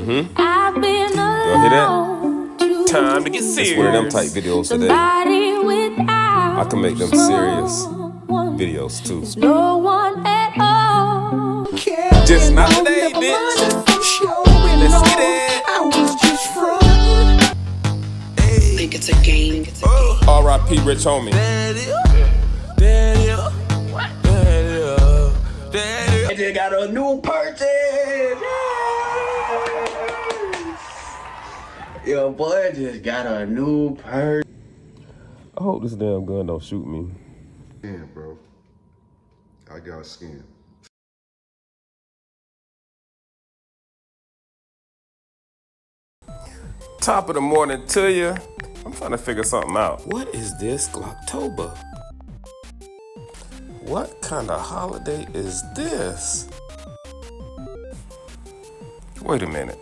Mm-hmm. I've been Y'all hear that? Time to get serious. It's one of them type videos today. I can make them serious videos too. No one at all. Just not today, bitch. Let's get it. I was just Hey. Think it's a game. Oh. R.I.P. Rich Homie. Daddy, daddy, daddy, daddy. I just got a new purchase. Yo, boy just got a new purse. I hope this damn gun don't shoot me. Yeah, bro. I got a skin. Top of the morning to you. I'm trying to figure something out. What is this Glocktober? What kind of holiday is this? Wait a minute.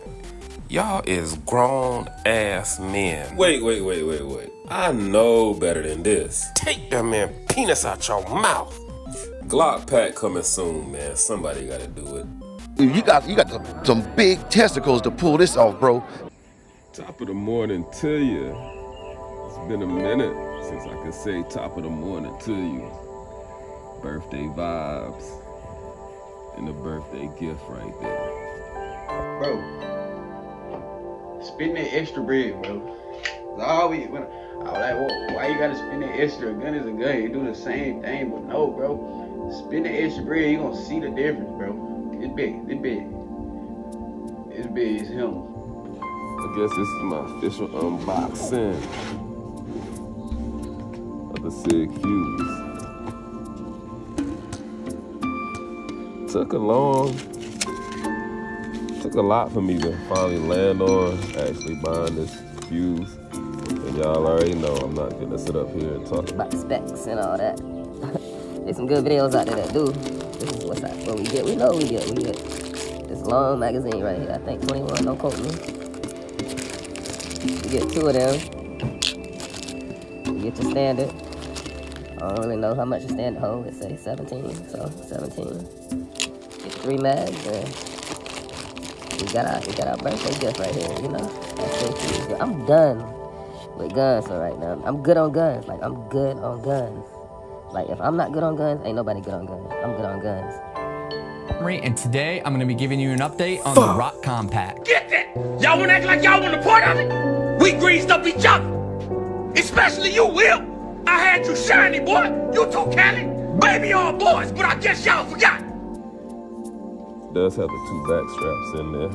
Y'all is grown ass men. Wait, wait, wait, wait, wait. I know better than this. Take that man penis out your mouth. Glock pack coming soon, man. Somebody gotta do it. You got you got some, some big testicles to pull this off, bro. Top of the morning to you. It's been a minute since I could say top of the morning to you. Birthday vibes and the birthday gift right there. Bro, spend that extra bread, bro. It's always when I was like, well, why you gotta spend that extra? A gun is a gun. You do the same thing, but no, bro. Spend the extra bread, you gonna see the difference, bro. It's big. It's big. It's big. It's him. I guess this is my official unboxing of the Sig Fuse. Took a long took a lot for me to finally land on actually buying this fuse. And y'all already know I'm not gonna sit up here and talk about specs and all that. There's some good videos out there that do. This is what's that, what we get. We know we get. We get this long magazine right here. I think 21. Don't quote me. You get two of them. You get your standard. I don't really know how much a standard hold. It say 17, so 17. Get three mags and we got our we got our birthday gift right here, you know. That's I'm done with guns for right now. I'm good on guns. Like I'm good on guns. Like if I'm not good on guns, ain't nobody good on guns. I'm good on guns. And today I'm gonna be giving you an update on Fuck. the Rock Compact. Get that! Y'all wanna act like y'all want a part of it? We greased up each other. Especially you, Will. I had you shiny, boy. You too canny. Baby all boys, but I guess y'all forgot does have the two back straps in there.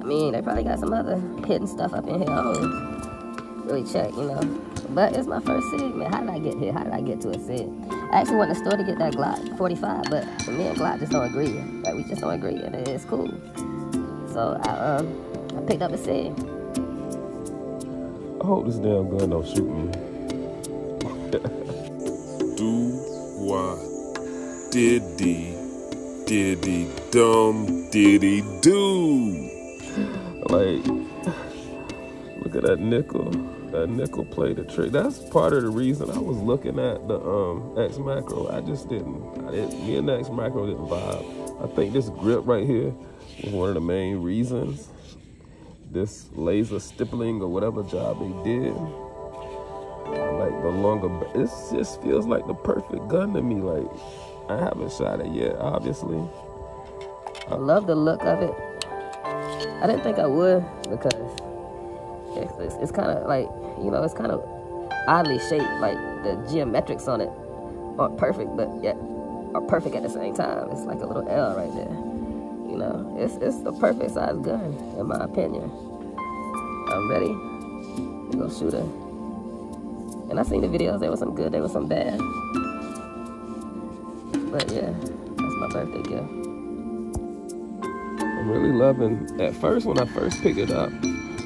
I mean, they probably got some other hidden stuff up in here. I don't really check, you know. But it's my first SIG, man. How did I get here? How did I get to a SIG? I actually went to the store to get that Glock 45, but me and Glock just don't agree. Like, we just don't agree, and it's cool. So I, um, I picked up a SIG. I hope this damn gun don't shoot me. Do what did the diddy dum diddy do. Like, look at that nickel. That nickel played a trick. That's part of the reason I was looking at the um, X Macro. I just didn't. I didn't. Me and X Macro didn't vibe. I think this grip right here was one of the main reasons. This laser stippling or whatever job they did. Like the longer, it just feels like the perfect gun to me. Like I haven't shot it yet, obviously. I love the look of it. I didn't think I would because it's, it's, it's kind of like, you know, it's kind of oddly shaped. Like the geometrics on it aren't perfect, but yet are perfect at the same time. It's like a little L right there. You know, it's, it's the perfect size gun, in my opinion. I'm ready to go shoot her. And I seen the videos, there was some good, there was some bad. But yeah, that's my birthday gift. I'm really loving, at first when I first picked it up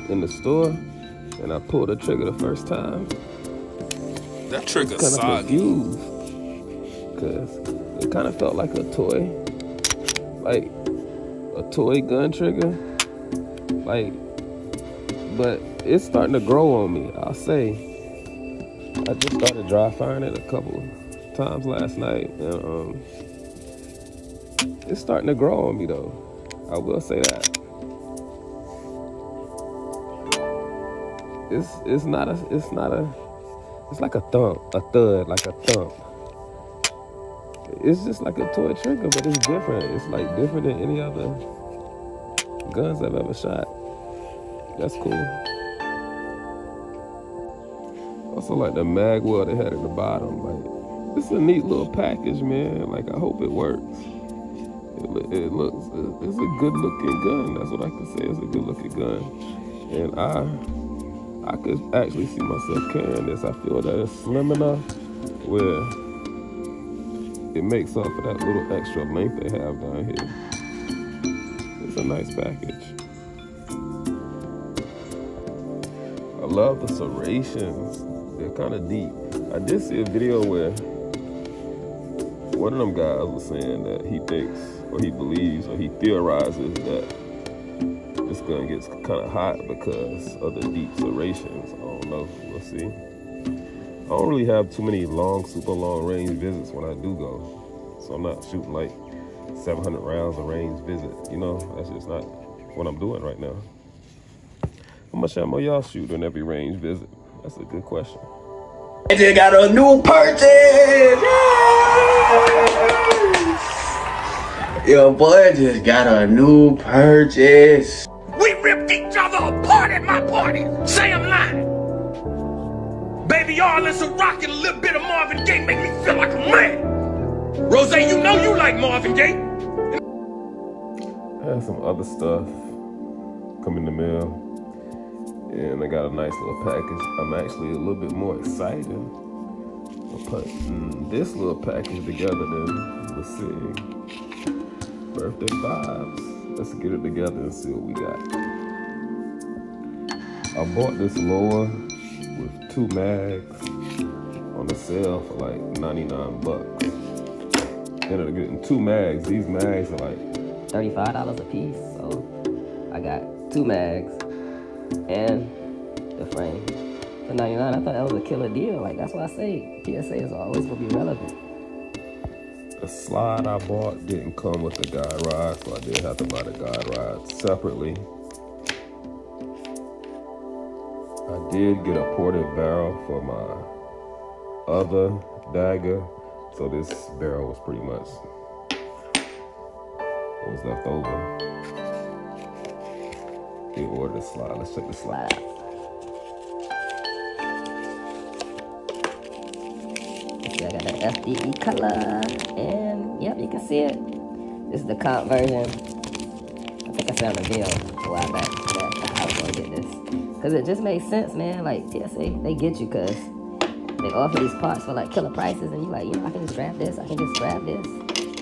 in the store and I pulled the trigger the first time, that trigger kind of confused because it kind of felt like a toy, like a toy gun trigger, like. But it's starting to grow on me. I'll say. I just started dry firing it a couple times last night, and um, it's starting to grow on me though. I will say that. It's it's not a it's not a it's like a thump, a thud, like a thump. It's just like a toy trigger, but it's different. It's like different than any other guns I've ever shot. That's cool. Also like the mag well they had at the bottom. Like it's a neat little package, man. Like I hope it works. It, it looks it's a good looking gun. That's what I can say. It's a good looking gun, and I I could actually see myself carrying this. I feel that it's slim enough where it makes up for that little extra length they have down here. It's a nice package. I love the serrations. They're kind of deep. I did see a video where one of them guys was saying that he thinks, or he believes, or he theorizes that this gun gets kind of hot because of the deep serrations. I don't know. We'll see. I don't really have too many long, super long range visits when I do go. So I'm not shooting like 700 rounds of range visit. You know, that's just not what I'm doing right now. How much ammo y'all shoot on every range visit? That's a good question. I just got a new purchase. Your boy just got a new purchase. We ripped each other apart at my party. Say I'm lying. Baby, all this a rock and a little bit of Marvin Gaye make me feel like a man. Rose, you know you like Marvin Gaye. I have some other stuff come in the mail. And I got a nice little package. I'm actually a little bit more excited for putting mm, this little package together then. we'll see. Birthday vibes. Let's get it together and see what we got. I bought this lower with two mags on the sale for like 99 bucks. Ended up getting two mags. These mags are like $35 a piece. So I got two mags and the frame 99 I thought that was a killer deal. Like that's why I say PSA is always gonna be relevant. The slide I bought didn't come with the guide rod, so I did have to buy the guide rod separately. I did get a ported barrel for my other dagger, so this barrel was pretty much what was left over. They ordered slide. Let's check the slide out. FDE color, and yep, you can see it. This is the comp version. I think I said on the video a while back that I was gonna get this. Cause it just makes sense, man. Like PSA, they get you cause they offer these parts for like killer prices, and you like, you know, I can just grab this, I can just grab this,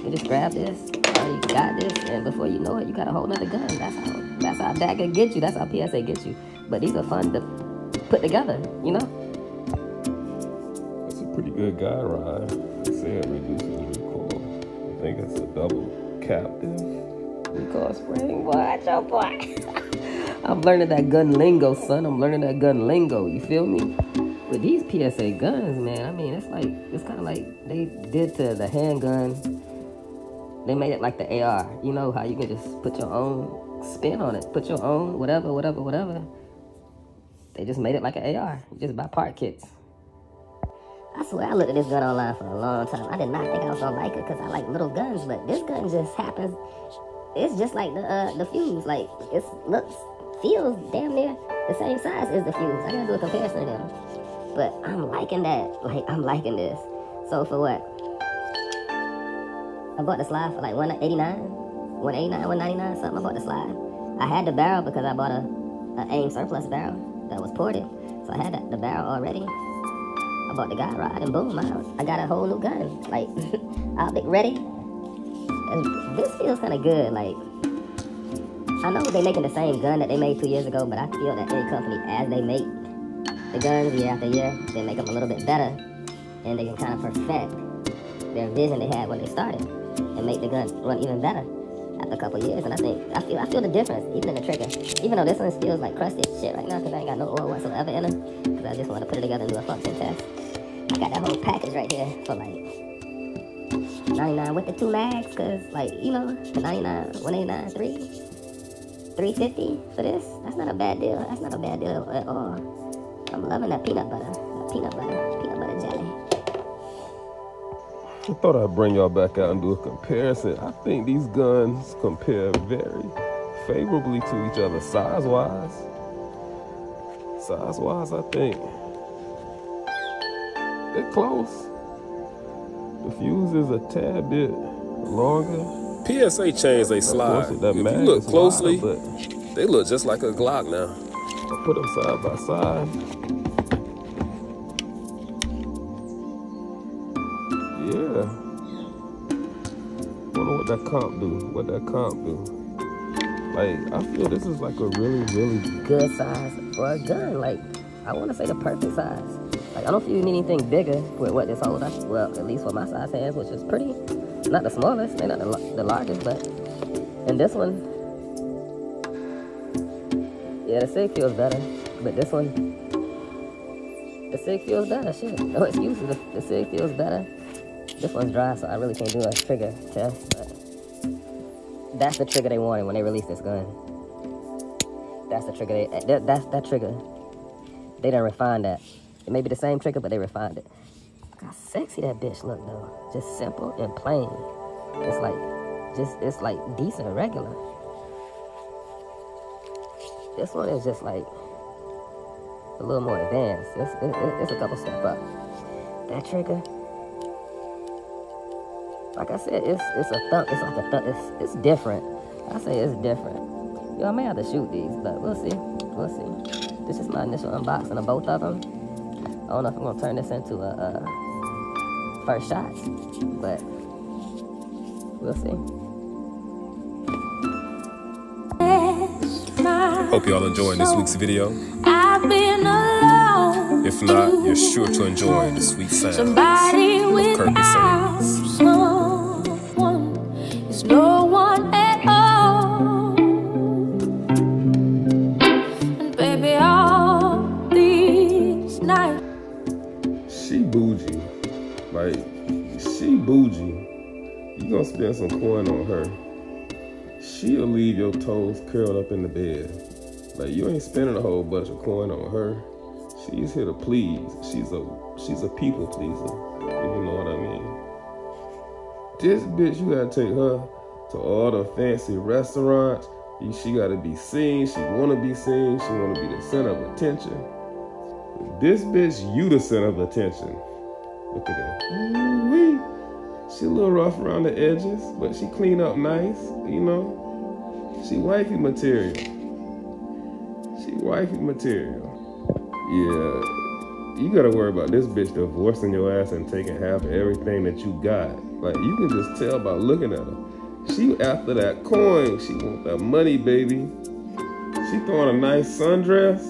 you just grab this, or you got this, and before you know it, you got a whole nother gun. That's how that's how dagger get you. That's how PSA gets you. But these are fun to put together, you know? Pretty good guide rod. They say it reduces recoil. I think it's a double captive. Recoil spring, watch your boy. I'm learning that gun lingo, son. I'm learning that gun lingo. You feel me? With these PSA guns, man, I mean, it's like, it's kind of like they did to the handgun. They made it like the AR. You know how you can just put your own spin on it. Put your own whatever, whatever, whatever. They just made it like an AR. You just buy part kits. I swear I looked at this gun online for a long time. I did not think I was gonna like it because I like little guns, but this gun just happens. It's just like the uh, the fuse. Like it looks, feels damn near the same size as the fuse. I gotta do a comparison of them. But I'm liking that. Like I'm liking this. So for what? I bought the slide for like 189 189, 199, something. I bought the slide. I had the barrel because I bought a, a AIM surplus barrel that was ported. So I had the, the barrel already. I bought the guide rod and boom, I, I got a whole new gun. Like, I'll optic ready. And this feels kind of good. Like, I know they're making the same gun that they made two years ago, but I feel that any company, as they make the guns year after year, they make them a little bit better and they can kind of perfect their vision they had when they started and make the gun run even better a couple years, and I think I feel I feel the difference even in the trigger. Even though this one feels like crusty shit right now because I ain't got no oil whatsoever in it, because I just want to put it together and do a function test. I got that whole package right here for like 99 with the two mags, cause like you know the 99, 189, 3. 350 for this. That's not a bad deal. That's not a bad deal at all. I'm loving that peanut butter. That peanut butter. Peanut butter jelly. I thought I'd bring y'all back out and do a comparison. I think these guns compare very favorably to each other size wise. Size wise, I think they're close. The fuse is a tad bit longer. PSA changed they slide. that If you look closely, wider, they look just like a Glock now. I put them side by side. That comp do. What that comp do. Like, I feel this is like a really, really Good size for a gun. Like, I want to say the perfect size. Like, I don't feel you need anything bigger with what this holds. Well, at least for my size hands, which is pretty, not the smallest, not the, the largest, but and this one, yeah, the SIG feels better, but this one, the SIG feels better. Shit, no excuses. The, the feels better. This one's dry, so I really can't do a trigger test, but that's the trigger they wanted when they released this gun. That's the trigger. They, eh, that, that's that trigger. They done refined that. It may be the same trigger, but they refined it. Look how sexy that bitch look though. Just simple and plain. It's like, just it's like decent, regular. This one is just like a little more advanced. It's, it, it- it's a couple step up. That trigger. Like I said, it's it's a thump. It's like a thump. It's it's different. I say it's different. Yo, I may have to shoot these, but we'll see. We'll see. This is my initial unboxing of both of them. I don't know if I'm gonna turn this into a, a first shot, but we'll see. Hope y'all enjoying this week's video. I've been alone. If not, you're sure to enjoy the sweet sounds Somebody of Kirby without Spend some coin on her. She'll leave your toes curled up in the bed. Like you ain't spending a whole bunch of coin on her. She's here to please. She's a she's a people pleaser. You know what I mean. This bitch, you gotta take her to all the fancy restaurants. She gotta be seen. She wanna be seen. She wanna be the center of attention. This bitch, you the center of attention. Look at that. Ooh-wee. She a little rough around the edges, but she clean up nice, you know. She wifey material. She wifey material. Yeah, you gotta worry about this bitch divorcing your ass and taking half of everything that you got. Like you can just tell by looking at her. She after that coin. She want that money, baby. She throwing a nice sundress.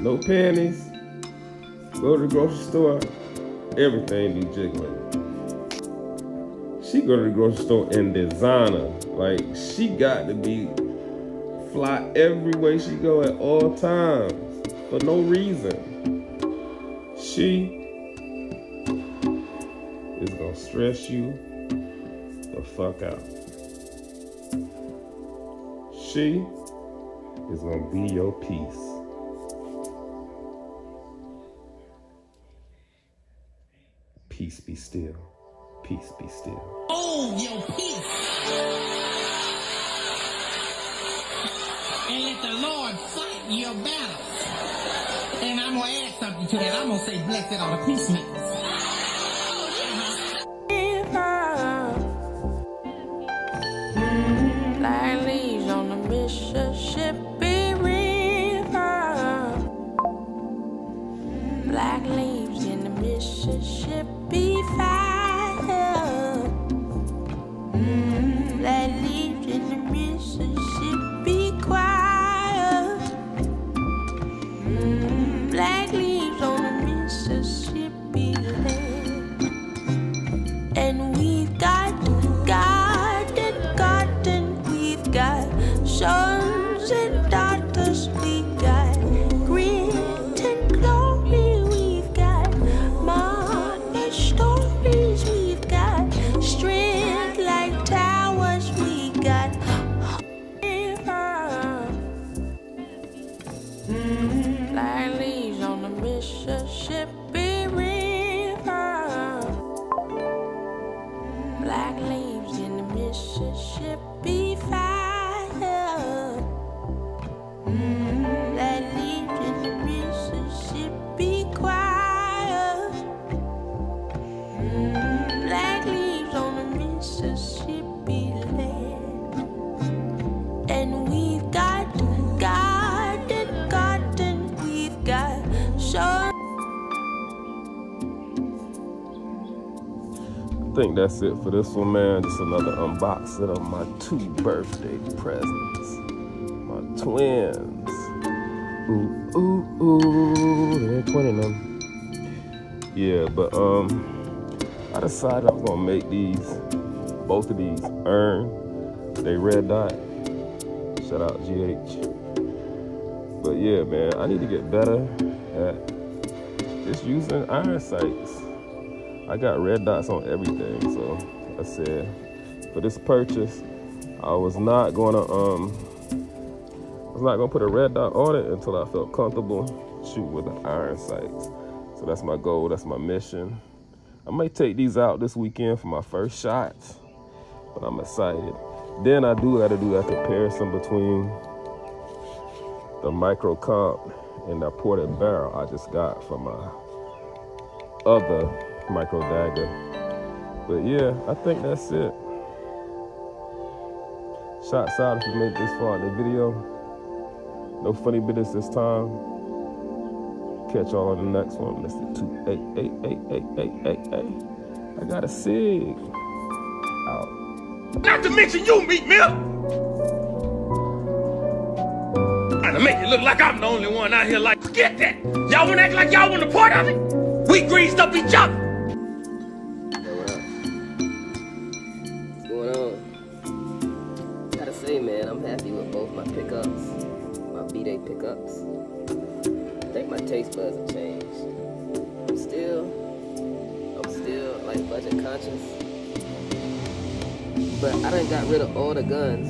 No panties. Go to the grocery store. Everything be jiggling. She go to the grocery store in designer. Like she got to be fly every way she go at all times for no reason. She is gonna stress you the fuck out. She is gonna be your peace. Peace be still. Peace be still. Hold your peace. And let the Lord fight your battle. And I'm going to add something to that. I'm going to say, blessed are the peacemakers. Think that's it for this one, man. Just another unboxing of my two birthday presents. My twins. Ooh, ooh, ooh. They're twinning them. Yeah, but um, I decided I'm gonna make these, both of these, earn. They red dot. Shout out GH. But yeah, man, I need to get better at just using iron sights. I got red dots on everything, so I said for this purchase, I was not gonna um I was not gonna put a red dot on it until I felt comfortable shooting with the iron sights. So that's my goal, that's my mission. I may take these out this weekend for my first shots, but I'm excited. Then I do gotta do that comparison between the micro comp and the ported barrel I just got from my other micro dagger. But yeah, I think that's it. Shots out if you made this far in the video. No funny business this time. Catch y'all on the next one. Mr. to eight eight eight eight eight eight eight. I got a sig. Out. Not to mention you, Meat Mill. And to make it look like I'm the only one out here like, forget that. Y'all wanna act like y'all want a part of it? We greased up each other. My pickups, my B-Day pickups. I think my taste buds have changed. I'm still, I'm still like budget conscious, but I done got rid of all the guns.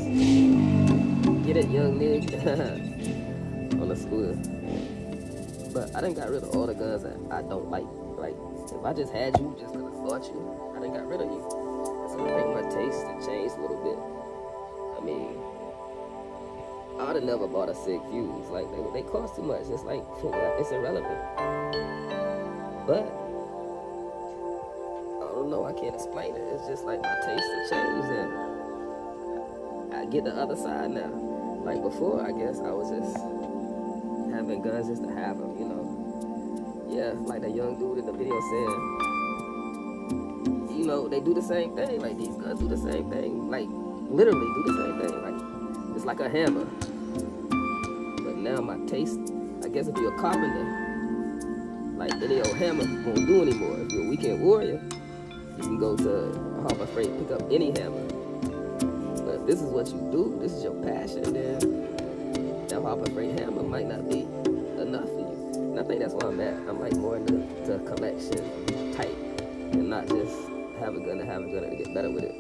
Get it, young nigga? On the school. But I done got rid of all the guns that I don't like. Like, if I just had you just 'cause I bought you, I done got rid of you. So I think my taste changed a little bit. I mean, I would have never bought a Sig Fuse. Like, they, they cost too much. It's like, it's irrelevant. But, I don't know. I can't explain it. It's just like my taste has changed and I get the other side now. Like before, I guess I was just having guns just to have them, you know. Yeah, like the young dude in the video said, you know, they do the same thing. Like these guns do the same thing. Like literally do the same thing. Like it's like a hammer. Now my taste, I guess if you're a carpenter, like any old hammer won't do anymore. If you're a weekend warrior, you can go to Harbor Freight pick up any hammer. But if this is what you do, this is your passion, then that Harbor Freight hammer might not be enough for you. And I think that's where I'm at. I'm like more into the collection type and not just have a gun to have a gun and get better with it.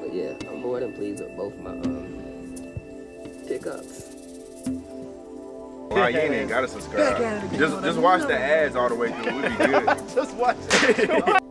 But yeah, I'm more than pleased with both my um pickups. Wow, you ain't even gotta subscribe. Just just watch the ads all the way through. We'll be good. Just watch it.